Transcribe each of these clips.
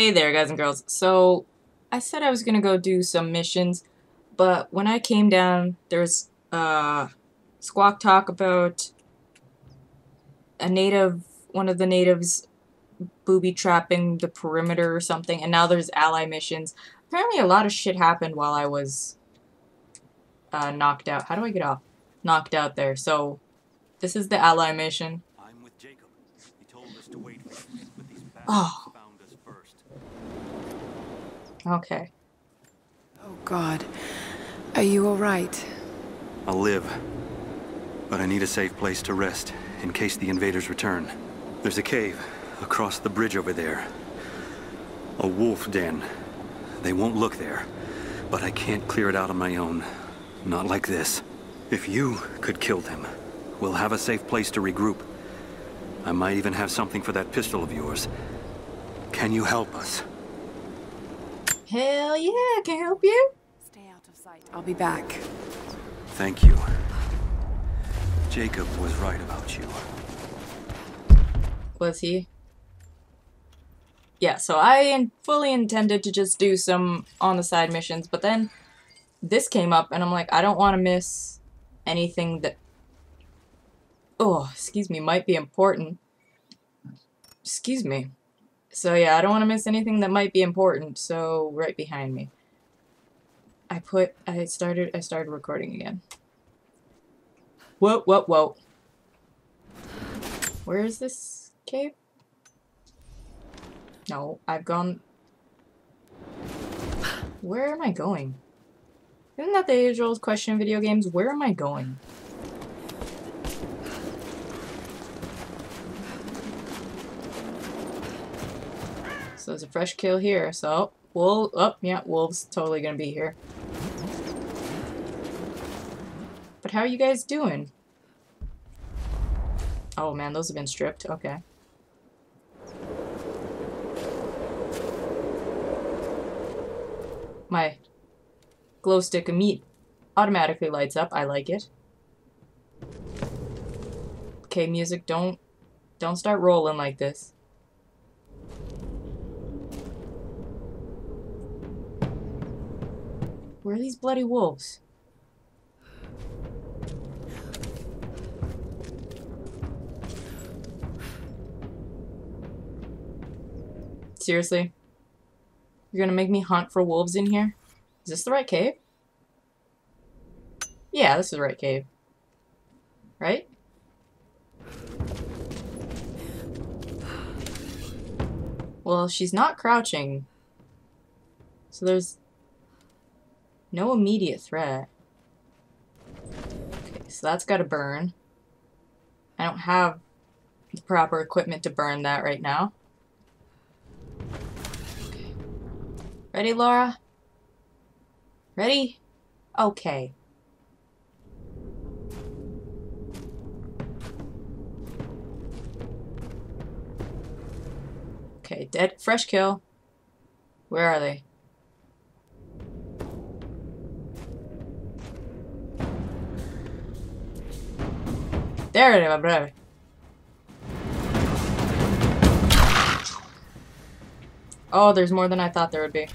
Hey there, guys and girls. So, I said I was gonna go do some missions, but when I came down, there was uh, squawk talk about a native, one of the natives booby trapping the perimeter or something, and now there's ally missions. Apparently, a lot of shit happened while I was uh, knocked out. How do I get off? Knocked out there. So, this is the ally mission. I'm with Jacob. He told us to wait for you, Oh. Found us first. Okay. Oh, God. Are you all right? I'll live. But I need a safe place to rest, in case the invaders return. There's a cave across the bridge over there. A wolf den. They won't look there. But I can't clear it out on my own. Not like this. If you could kill them, we'll have a safe place to regroup. I might even have something for that pistol of yours. Can you help us? Hell yeah, I can help you. Stay out of sight. I'll be back. Thank you. Jacob was right about you. Was he? Yeah, so I fully intended to just do some on the side missions, but then this came up, and I'm like, I don't want to miss anything that. Oh, excuse me, might be important. Excuse me. So yeah, I don't want to miss anything that might be important, so right behind me. I put. I started. I started recording again. Whoa, whoa, whoa. Where is this cave? No, I've gone. Where am I going? Isn't that the age old question video games? Where am I going? So there's a fresh kill here, so wolf oh yeah, wolves totally gonna be here. But how are you guys doing? Oh man, those have been stripped. Okay. My glow stick of meat automatically lights up. I like it. Okay, music, don't don't start rolling like this. Where are these bloody wolves? Seriously? You're gonna make me hunt for wolves in here? Is this the right cave? Yeah, this is the right cave. Right? Well, she's not crouching. So there's no immediate threat. Okay, so that's gotta burn. I don't have the proper equipment to burn that right now. Ready, Laura? Ready? Okay. Okay, dead. Fresh kill. Where are they? There it is, my brother. Oh, there's more than I thought there would be.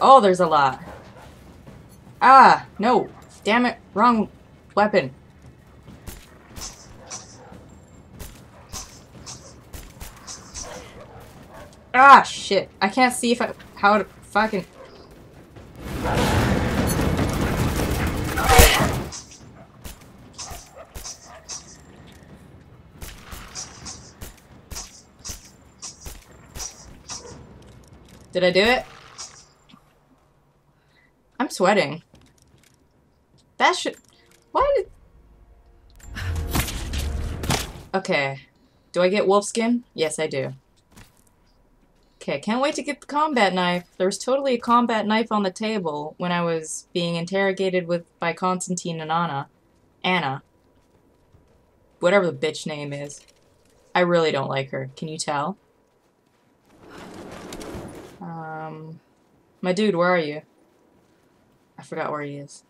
Oh, there's a lot. Ah, no. Damn it. Wrong weapon. Ah, shit. I can't see if I, how to fucking... Did I do it? I'm sweating. That should... Did... Okay. Do I get wolf skin? Yes, I do. Okay, can't wait to get the combat knife. There was totally a combat knife on the table when I was being interrogated with by Constantine and Ana. Ana. Whatever the bitch name is. I really don't like her. Can you tell? Um, my dude, where are you? I forgot where he is.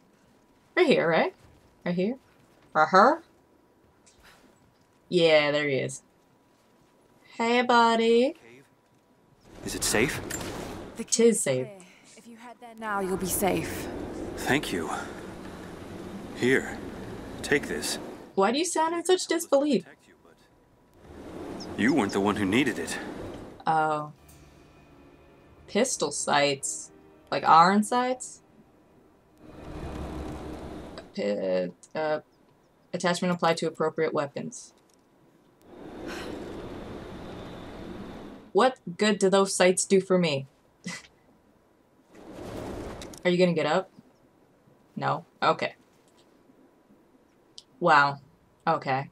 Right here, right? Right here? Or her? Yeah, there he is. Hey, buddy. Is it safe? The Tis safe. If you head there now, you'll be safe. Thank you. Here, take this. Why do you sound in such disbelief? You, You weren't the one who needed it. Oh. Pistol sights. Like iron sights? Uh, attachment applied to appropriate weapons. What good do those sights do for me? Are you gonna get up? No? Okay. Wow. Okay.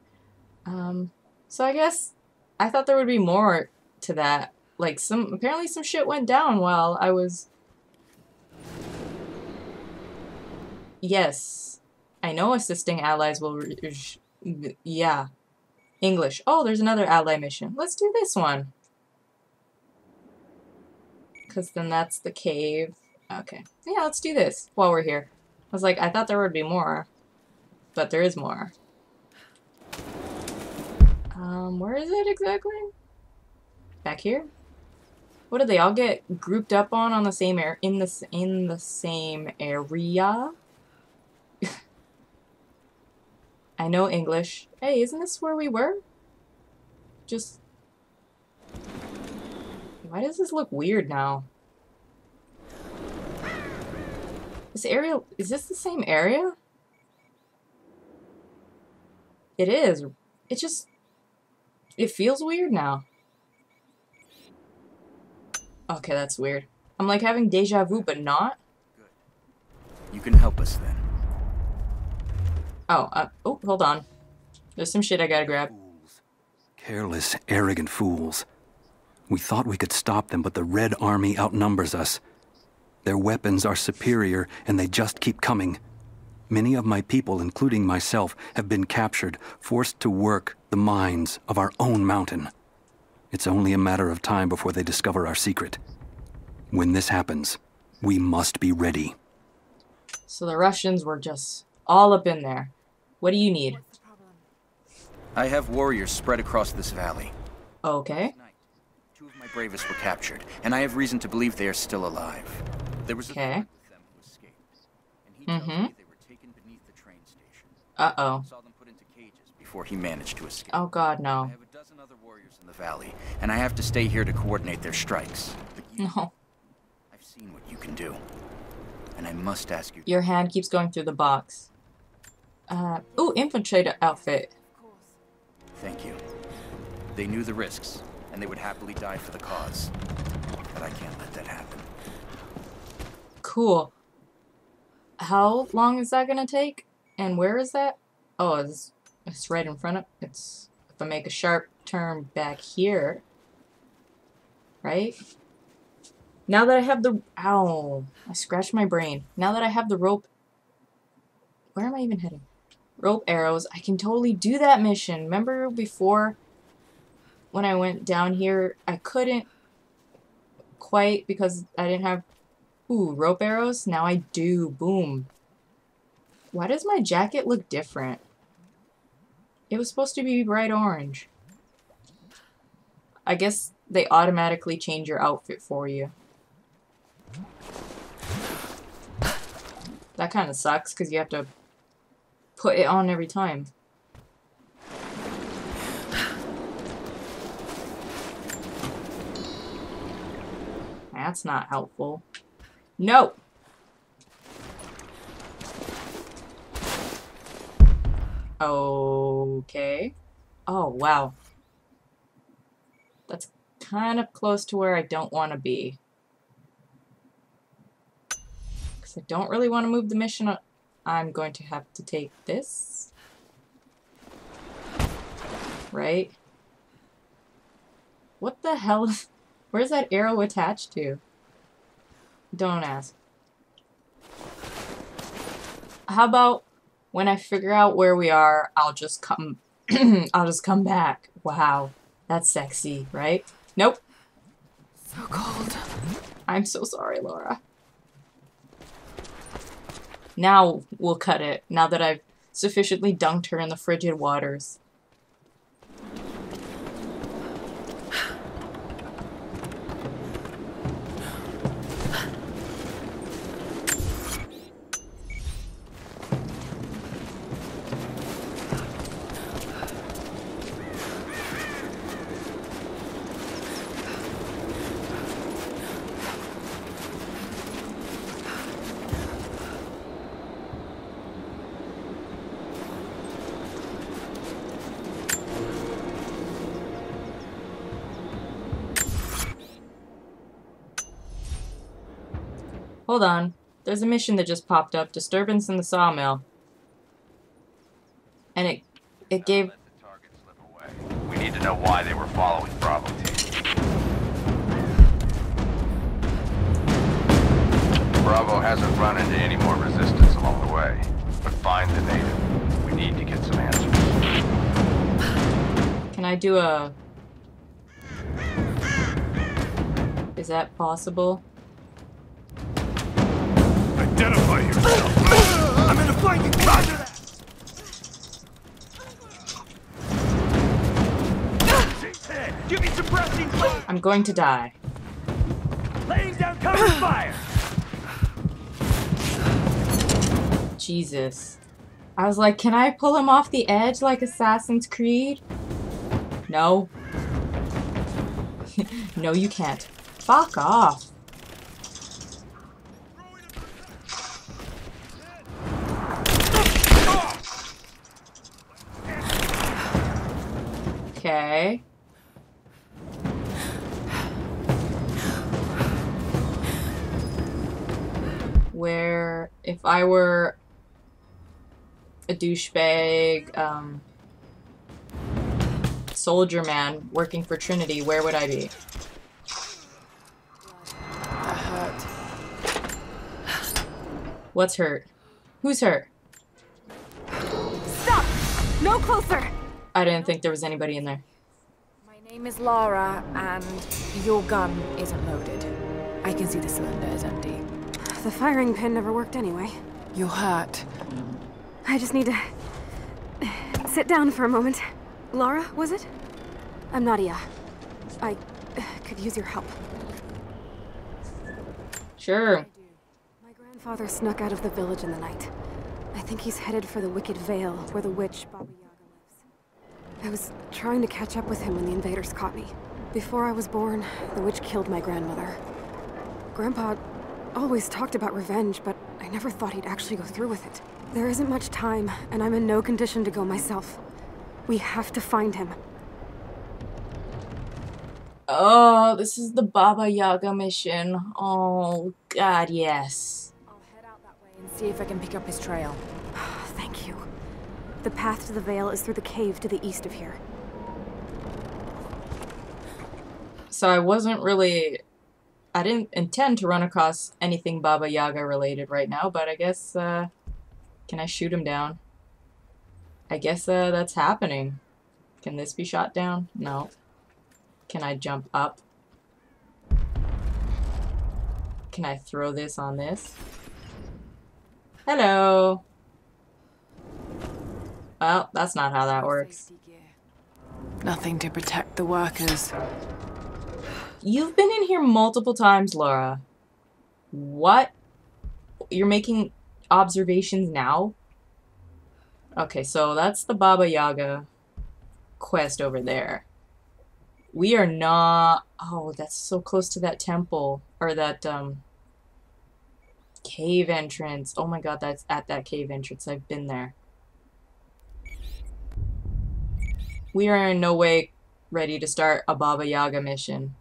Um, so I guess I thought there would be more to that. Like some apparently some shit went down while I was Yes. I know assisting allies will yeah. English. Oh, there's another ally mission. Let's do this one. Cuz then that's the cave. Okay. Yeah, let's do this while we're here. I was like, I thought there would be more. But there is more. Um, where is it exactly? Back here? What did they all get grouped up on on the same air in the in the same area? I know English. Hey, isn't this where we were? Just Why does this look weird now? This area is this the same area? It is. It just it feels weird now. Okay, that's weird. I'm like having deja vu, but not. Good. You can help us then. Oh, uh, oh, hold on. There's some shit I gotta grab. Fools. Careless, arrogant fools. We thought we could stop them, but the Red Army outnumbers us. Their weapons are superior, and they just keep coming. Many of my people, including myself, have been captured, forced to work the mines of our own mountain. It's only a matter of time before they discover our secret. When this happens, we must be ready. So the Russians were just all up in there. What do you need? What's the problem? I have warriors spread across this valley. Okay. Two of my bravest were captured, and I have reason to believe they are still alive. There was a Okay. third with them who escaped, and he tells Mhm. me they were taken beneath the train station. Uh oh. Saw them put into cages before he managed to escape. Oh god, I no. Have a dozen other warriors in the valley, and I have to stay here to coordinate their strikes. But you, No. I've seen what you can do, and I must ask you. Your hand keeps going through the box. Uh, ooh, infiltrator outfit. Of course. Thank you. They knew the risks, and they would happily die for the cause. But I can't let that happen. Cool. How long is that gonna take? And where is that? Oh, it's, it's right in front of, it's, I make a sharp turn back here, right? Now that I have the, ow, I scratched my brain. Now that I have the rope, where am I even heading? Rope arrows, I can totally do that mission. Remember before when I went down here, I couldn't quite because I didn't have Ooh, rope arrows? Now I do. Boom. Why does my jacket look different? It was supposed to be bright orange. I guess they automatically change your outfit for you. That kind of sucks because you have to put it on every time. That's not helpful. No! Okay. Oh, wow. That's kind of close to where I don't want to be. Because I don't really want to move the mission. I'm going to have to take this. Right? What the hell is... Where's that arrow attached to? Don't ask. How about when I figure out where we are, I'll just come I'll just come back. Wow. That's sexy, right? Nope. So cold. I'm so sorry, Laura. Now we'll cut it, now that I've sufficiently dunked her in the frigid waters. Hold on. There's a mission that just popped up. Disturbance in the sawmill. And it it gave Let the target slip away. We need to know why they were following Bravo team. Bravo hasn't run into any more resistance along the way. But find the native. We need to get some answers. Can I do a Is that possible? Identify yourself. I'm in a fight. Roger that. Give me. I'm going to die. Laying down cover fire. Jesus. I was like, can I pull him off the edge like Assassin's Creed? No. no, you can't. Fuck off. Okay. Where, if I were a douchebag, um, soldier man working for Trinity, where would I be? What's hurt? Who's hurt? Stop! No closer! I didn't think there was anybody in there. My name is Lara, and your gun isn't loaded. I can see the cylinder is empty. The firing pin never worked anyway. You're hurt. I just need to sit down for a moment. Lara, was it? I'm Nadia. I uh, could use your help. Sure. My grandfather snuck out of the village in the night. I think he's headed for the Wicked Vale, where the witch Baba Yaga lives. I was trying to catch up with him when the invaders caught me. Before I was born, the witch killed my grandmother. Grandpa always talked about revenge, but I never thought he'd actually go through with it. There isn't much time, and I'm in no condition to go myself. We have to find him. Oh, this is the Baba Yaga mission. Oh, God, yes. I'll head out that way and see if I can pick up his trail. The path to the Vale is through the cave to the east of here. So I wasn't really... I didn't intend to run across anything Baba Yaga related right now, but I guess, uh... Can I shoot him down? I guess, uh, that's happening. Can this be shot down? No. Can I jump up? Can I throw this on this? Hello! Well, that's not how that works. Nothing to protect the workers. You've been in here multiple times, Laura. What? You're making observations now? Okay, so that's the Baba Yaga quest over there. We are not... Oh, that's so close to that temple. Or that, um... Cave entrance. Oh my god, that's at that cave entrance. I've been there. We are in no way ready to start a Baba Yaga mission.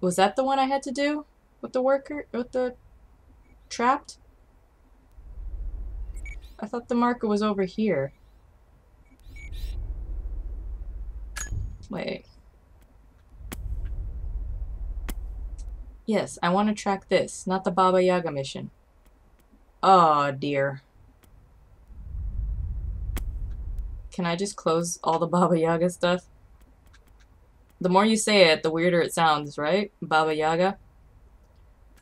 Was that the one I had to do? With the worker? With the... Trapped? I thought the marker was over here. Wait. Yes, I want to track this, not the Baba Yaga mission. Oh dear. Can I just close all the Baba Yaga stuff? The more you say it, the weirder it sounds, right? Baba Yaga.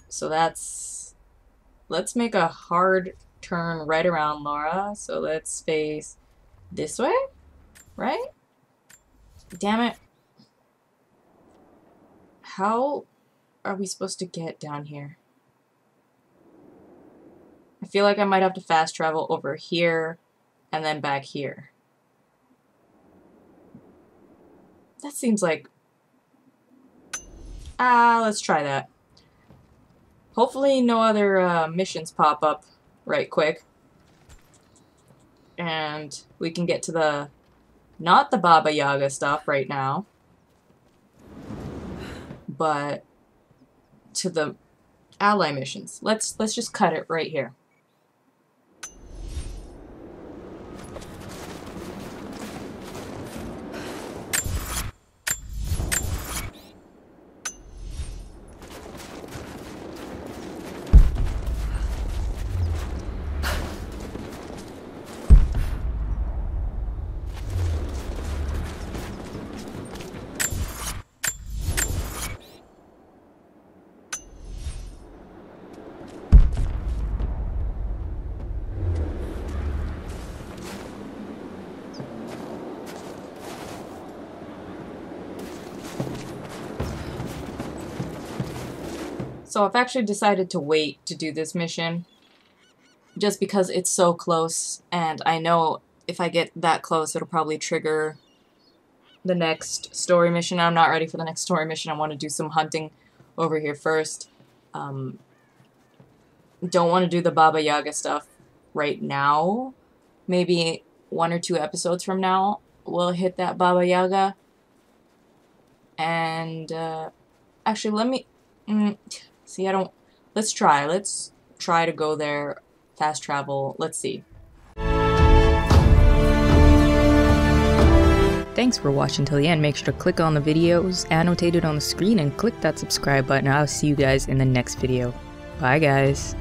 So that's... Let's make a hard turn right around Laura. So let's face this way, right? Damn it. How are we supposed to get down here? I feel like I might have to fast travel over here and then back here. That seems like... Ah, let's try that. Hopefully no other uh, missions pop up right quick. And we can get to the... Not the Baba Yaga stuff right now. But to the ally missions. Let's let's just cut it right here. So I've actually decided to wait to do this mission just because it's so close and I know if I get that close it'll probably trigger the next story mission. I'm not ready for the next story mission. I want to do some hunting over here first. Um, don't want to do the Baba Yaga stuff right now. Maybe one or two episodes from now we'll hit that Baba Yaga. And uh, actually let me... Mm, See, I don't... Let's try. Let's try to go there. Fast travel. Let's see. Thanks for watching till the end. Make sure to click on the videos annotated on the screen and click that subscribe button. I'll see you guys in the next video. Bye guys.